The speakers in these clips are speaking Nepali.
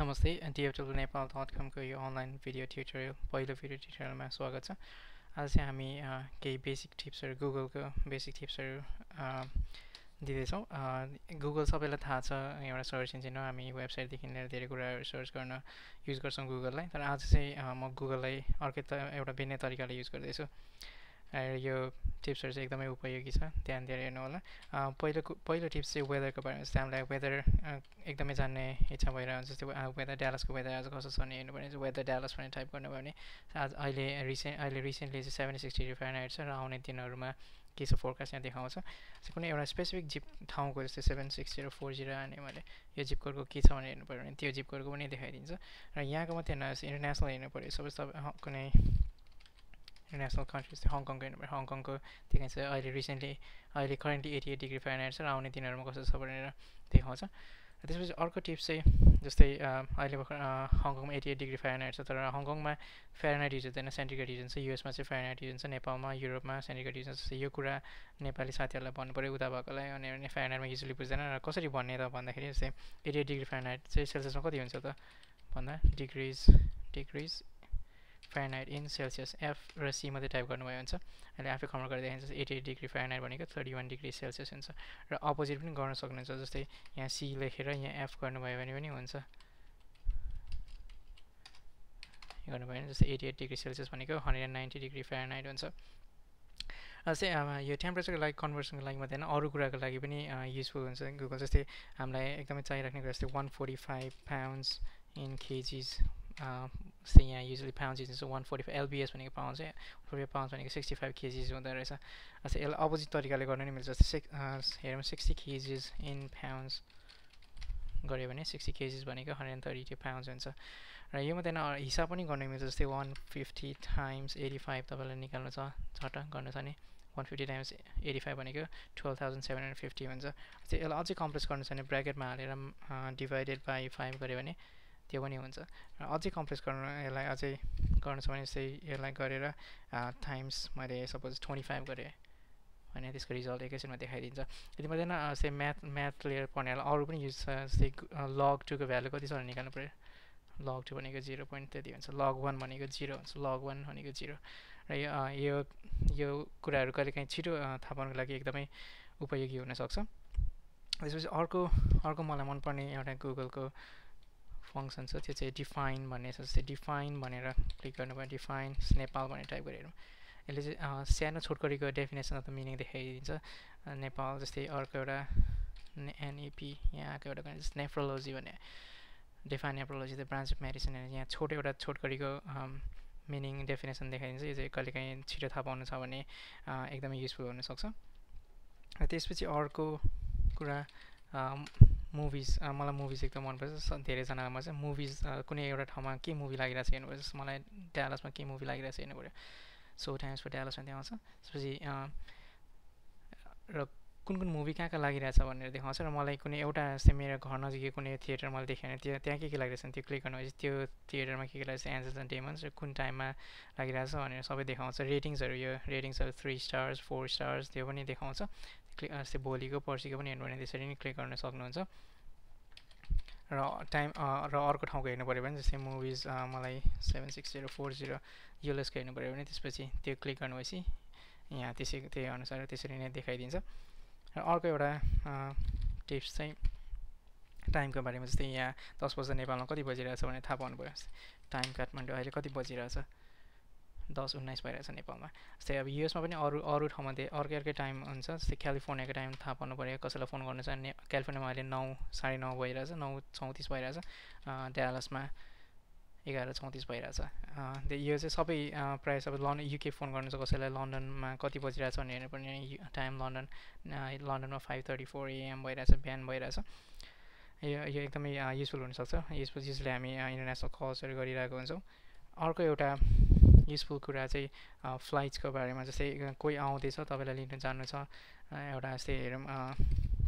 नमस्ते डिएफडब्लु नेपाल डट कमको यो अनलाइन भिडियो ट्युटोरियल पहिलो भिडियो ट्युटोरियलमा स्वागत छ। आज चाहिँ हामी केही बेसिक टिप्सहरू गुगलको बेसिक टिप्सहरू दिँदैछौँ। गुगल सबैलाई थाहा छ एउटा सर्च इन्जिन हो। हामी वेबसाइटदेखि लिएर धेरै कुराहरू सर्च गर्न युज गर्छौँ गुगललाई। तर आज चाहिँ म गुगललाई अर्कै एउटा भिन्नै तरिकाले युज गर्दैछु। यो टिप्सहरू चाहिँ एकदमै उपयोगी छ ध्यान दिएर हेर्नु होला। पहिलो पहिलो टिप्स चाहिँ वेदरको बारेमा जस्तै हामीलाई वेदर एकदमै जान्ने इच्छा भइरहेको हुन्छ जस्तै वेदर ड्यालसको वेदर आज कस्तो छ भने हेर्नु भने वेदर ड्यालस भने टाइप गर्नुभयो भने आज अहिले रिसेन्ट अहिले रिसेन्टली चाहिँ सेभेन्टी सिक्स डिग्री फ्यारेनहाइट छ र आउने दिनहरूमा के छ फोरकास्ट यहाँ देखाउँछ। कुनै एउटा स्पेसिफिक जिप ठाउँको जस्तै seven six zero four zero हाने मैले यो जिप कोडको के छ भनेर हेर्नु पऱ्यो भने त्यो जिप कोडको पनि देखाइदिन्छ। र यहाँको मात्रै हेर्नु इन्टरनेसनल हेर्नु पऱ्यो सबै सब कुनै इन्टरनेसनल कन्ट्रिज चाहिँ हङकङको हङकङको देखाइन्छ अहिले रिसेन्टली अहिले currently eighty eight degree Fahrenheit छ र आउने दिनहरूमा कस्तो छ भनेर देखाउँछ। त्यसपछि अर्को टिप्स चाहिँ जस्तै अहिले भर्खर हङकङमा एटी एट डिग्री फ्यारेनहाइट छ तर हङकङमा फ्यारेनहाइट युज हुँदैन सेन्टिग्रेड युज हुन्छ युएसमा चाहिँ फ्यारेनहाइट युज हुन्छ नेपालमा युरोपमा सेन्टिग्रेड युज हुन्छ यो कुरा नेपाली साथीहरूलाई भन्नु पऱ्यो उता भएकोलाई अनि फ्यारेनहाइटमा युजली बुझ्दैन र कसरी भन्ने त भन्दाखेरि जस्तै एटी एट डिग्री फ्यारेनहाइट चाहिँ सेल्सियसमा कति हुन्छ त? भन्दा degrees degrees Fahrenheit in Celsius F र सी मात्रै टाइप गर्नुभयो हुन्छ। अहिले आफै खबर गरेर देखाइन्छ एटी एट डिग्री फ्यारेनहाइट भनेको थर्टी वान डिग्री सेल्सियस हुन्छ। र अपोजिट पनि गर्न सक्नुहुन्छ जस्तै यहाँ सी लेखेर यहाँ एफ गर्नुभयो भने पनि हुन्छ। गर्नुभयो भने जस्तै एटी एट डिग्री सेल्सियस भनेको hundred and ninety degree Fahrenheit हुन्छ। अब यो टेम्परेचरको लागि कन्भर्सनको लागि मात्रै होइन अरू कुराको लागि पनि युजफुल हुन्छ। गुगल जस्तै हामीलाई एकदमै चाहिराख्ने कुरा जस्तै one forty five pounds in kgs जस्तै यहाँ युजली पाउन्ड चाहिँ वान फोर्टी फाइभ एलबिएस भनेको पाउन्ड चाहिँ फोर्टी फाइभ पाउन्ड भनेको सिक्सटी फाइभ केजिज हुँदो रहेछ जस्तै यसलाई अपोजिट तरिकाले गर्न नि मिल्छ जस्तै सिक्स हेरौँ सिक्सटी केजिज इन पाउन्ड्स गऱ्यो भने सिक्सटी केजिज भनेको hundred and thirty two pounds हुन्छ र यो मात्रै हिसाब पनि गर्न मिल्छ जस्तै one fifty times eighty five तपाईँलाई निकाल्नु छ झट्ट गर्नु छ नि one fifty times eighty five भनेको twelve thousand seven hundred fifty हुन्छ यसलाई अझै कम्प्लेक्स गर्नु छ भने ब्राकेटमा हालेर डिभाइडेड बाई फाइभ गऱ्यो भने त्यो पनि हुन्छ। र अझै कम्प्लेक्स गर्नु यसलाई अझै गर्नु छ भने जस्तै यसलाई गरेर टाइम्स मैले सपोज ट्वेन्टी फाइभ गरेँ भने त्यसको रिजल्ट एकैछिनमा देखाइदिन्छ। यति मात्रै न जस्तै म्याथ म्याथ लिएर पढ्नेलाई अरू पनि युज छ जस्तै लग टूको भ्यालु कति छ निकाल्नु पऱ्यो। लग टू भनेको जिरो पोइन्ट त्यति हुन्छ लग वान भनेको जिरो हुन्छ लग वान भनेको जिरो र यो यो कुराहरू कहिले काहीँ छिटो थाहा पाउनुको लागि एकदमै उपयोगी हुनसक्छ। त्यसपछि अर्को अर्को मलाई मनपर्ने एउटा गुगलको फङ्सन छ त्यो चाहिँ डिफाइन भन्ने छ जस्तै डिफाइन भनेर क्लिक गर्नुभयो डिफाइन नेपाल भनेर टाइप गरेर। यसले चाहिँ सानो छोटकरीको डेफिनेसन अथवा मिनिङ देखाइदिन्छ। नेपाल जस्तै अर्को एउटा एनइपी यहाँको एउटा नेफ्रोलोजी भन्ने। Define nephrology the branch of medicine यहाँ छोटो एउटा छोटकरीको मिनिङ डेफिनेसन देखाइदिन्छ। यो चाहिँ कहिले काहीँ छिटो थाहा पाउनु छ भने एकदमै युजफुल हुनसक्छ र त्यसपछि अर्को कुरा मुभिज मलाई मुभिज एकदम मनपर्छ धेरैजनामा चाहिँ मुभिज कुनै एउटा ठाउँमा के मुभी लागिरहेको छ हेर्नु पर्छ मलाई ड्यालसमा के मुभी लागिरहेको छ हेर्नु पऱ्यो सो टाइम्स फर ड्यालसमा देखाउँछ त्यसपछि र कुन कुन मुभी कहाँ कहाँ लागिरहेछ भनेर देखाउँछ र मलाई कुनै एउटा जस्तै मेरो घर नजिकै कुनै थिएटर मैले देखेँ भने त्यो त्यहाँ के के लागिरहेछ त्यो क्लिक गर्नुभएपछि त्यो थिएटरमा के के लागेको छ एन्जल्स एन्ड डेमन्स र कुन टाइममा लागिरहेछ भनेर सबै देखाउँछ। रेटिङ्सहरू यो रेटिङ्सहरू थ्री स्टार्स फोर स्टार्स त्यो पनि देखाउँछ। क्लिक जस्तै भोलिको पर्सिको पनि हेर्नु भने त्यसरी नै क्लिक गर्न सक्नुहुन्छ। र टाइम र अर्को ठाउँको हेर्नु पऱ्यो भने जस्तै मुभिज मलाई seven six zero four zero युएलएसको हेर्नु पऱ्यो भने त्यसपछि त्यो क्लिक गर्नुभएपछि यहाँ त्यसै त्यही अनुसार त्यसरी नै देखाइदिन्छ। र अर्को एउटा टिप्स चाहिँ टाइमको बारेमा जस्तै यहाँ दस बजे नेपालमा कति बजिरहेछ भने थाहा पाउनु भयो टाइम काठमाडौँ अहिले कति बजिरहेछ? दस उन्नाइस भइरहेछ नेपालमा। जस्तै अब युएसमा पनि अरू अरू ठाउँमा चाहिँ अर्कै अर्कै टाइम हुन्छ। जस्तै क्यालिफोर्नियाको टाइम थाहा पाउनु पऱ्यो। कसैलाई फोन गर्नु छ भने क्यालिफोर्नियामा अहिले नौ साढे नौ भइरहेछ नौ चौतिस भइरहेछ ड्यालसमा एघार चौतिस भइरहेछ। यो चाहिँ सबै प्रायः सबै लन्डन युके फोन गर्नु छ कसैलाई लन्डनमा कति बजिरहेछ भने हेर्नुपर्ने टाइम लन्डन लन्डनमा फाइभ थर्टी फोर एएम भइरहेछ बिहान भइरहेछ। यो यो एकदमै युजफुल हुनसक्छ। यसपछि यसले हामी इन्टरनेसनल कल्सहरू गरिरहेको हुन्छौँ। अर्को एउटा युजफुल कुरा चाहिँ फ्लाइट्सको बारेमा जस्तै कोही आउँदैछ तपाईँलाई लिनु जानु छ एउटा जस्तै हेरौँ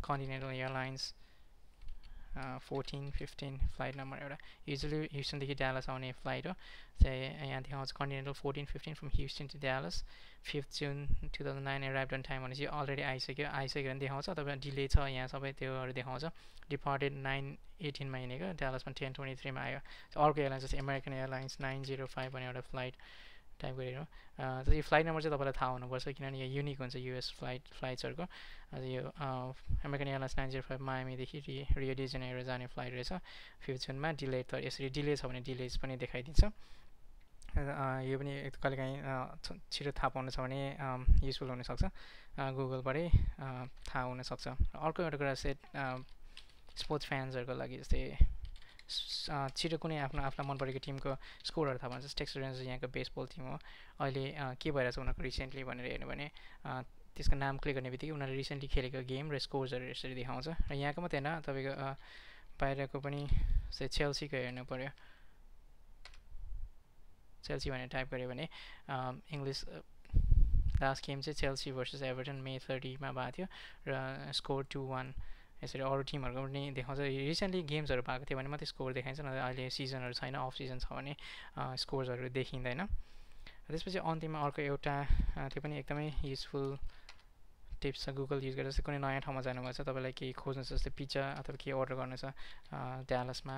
Continental Airlines fourteen fifteen flight number एउटा युजली ह्युस्टनदेखि ड्यालस आउने फ्लाइट हो। चाहिँ यहाँ देखाउँछ Continental fourteen fifteen from Houston to Dallas fifth June two thousand nine arrive on time भनेपछि अलरेडी आइसक्यो आइसक्यो भने देखाउँछ तपाईँ डिले छ यहाँ सबै त्योहरू देखाउँछ डिपार्टेड नाइन एटिनमा हिँडेको ड्यालसमा टेन ट्वेन्टी थ्रीमा आयो। अर्को एयरलाइन्स जस्तै American Airlines nine zero five भन्ने एउटा फ्लाइट टाइप गरेर यो फ्लाइट नम्बर चाहिँ तपाईँलाई थाहा हुनुपर्छ किनभने यो युनिक हुन्छ युएस फ्लाइट फ्लाइट्सहरूको यो American Airlines nine zero five मायामीदेखि रि रियो जाने फ्लाइट रहेछ। जुनमा डिले त यसरी डिले छ भने डिलेज पनि देखाइदिन्छ। यो पनि कहिलेकाहीँ छिटो थाहा पाउनु छ भने युजफुल हुनसक्छ। गुगलबाटै थाहा हुनसक्छ। अर्को एउटा कुरा चाहिँ स्पोर्ट्स फ्यान्सहरूको लागि जस्तै छिटो कुनै आफ्नो आफूलाई मन परेको टिमको स्कोरहरू थाहा पाउँछ टेक्स रेन्ज यहाँको बेसबल टिम हो। अहिले के भइरहेछ उनीहरूको रिसेन्टली भनेर हेर्नु भने त्यसको नाम क्लिक गर्ने बित्तिकै उनीहरूले रिसेन्टली खेलेको गेम र स्कोर्सहरू यसरी देखाउँछ। र यहाँको मात्रै होइन तपाईँको बाहिरको पनि चेल्सीको हेर्नु पऱ्यो चेल्सी भनेर टाइप गऱ्यो भने इङ्ग्लिस लास्ट गेम चाहिँ चेल्सी भर्सेस एभर्टन मे थर्टीमा भएको थियो। र स्कोर टु वान यसरी अरू टिमहरूको पनि देखाउँछ। रिसेन्टली गेम्सहरू भएको थियो भने मात्रै स्कोर देखाइन्छ न अहिले सिजनहरू छैन अफ सिजन छ भने स्कोर्सहरू देखिँदैन। त्यसपछि अन्तिममा अर्को एउटा त्यो पनि एकदमै युजफुल टिप्स छ गुगल युज गरेर। चाहिँ कुनै नयाँ ठाउँमा जानुभएको छ तपाईँलाई केही खोज्नु छ जस्तै पिज्जा अथवा केही अर्डर गर्नु छ ड्यालसमा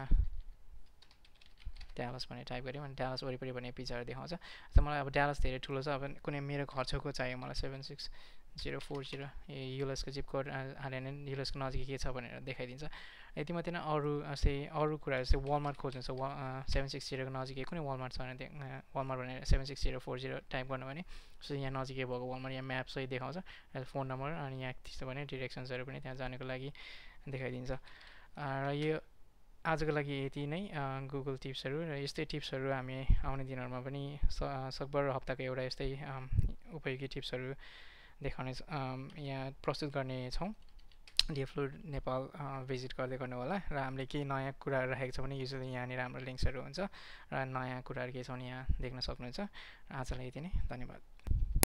ड्यालस भनेर टाइप गऱ्यो भने ड्यालस वरिपरि भने पिज्जाहरू देखाउँछ। त मलाई अब ड्यालस धेरै ठुलो छ अब कुनै मेरो घर छेउको चाहियो मलाई seven six zero four zero ए युएसको जिप कोड हाल्यो भने युएसको नजिक के छ भनेर देखाइदिन्छ। यति मात्रै न अरू चाहिँ अरू कुराहरू चाहिँ वालमार्ट खोज्नु छ वा सेभेन सिक्स जिरोको नजिकै कुनै वालमार्ट छ भने वालमार्ट भनेर seven six zero four zero type गर्नु भने सो यहाँ नजिकै भएको वालमार्ट यहाँ म्याप सही देखाउँछ फोन नम्बर अनि यहाँ त्यस्तो भने डिरेक्सन्सहरू पनि त्यहाँ जानुको लागि देखाइदिन्छ। र यो आजको लागि यति नै गुगल टिप्सहरू र यस्तै टिप्सहरू हामी आउने दिनहरूमा पनि सकभर हप्ताको एउटा यस्तै उपयोगी टिप्सहरू देखाउने यहाँ प्रस्तुत गर्नेछौँ डिएफलुड नेपाल भिजिट गर्दै गर्नु होला र हामीले केही नयाँ कुराहरू राखेको छ भने युजली यहाँनिर हाम्रो लिङ्क्सहरू हुन्छ र नयाँ कुराहरू केही छ भने यहाँ देख्न सक्नुहुन्छ। आजलाई यति नै धन्यवाद।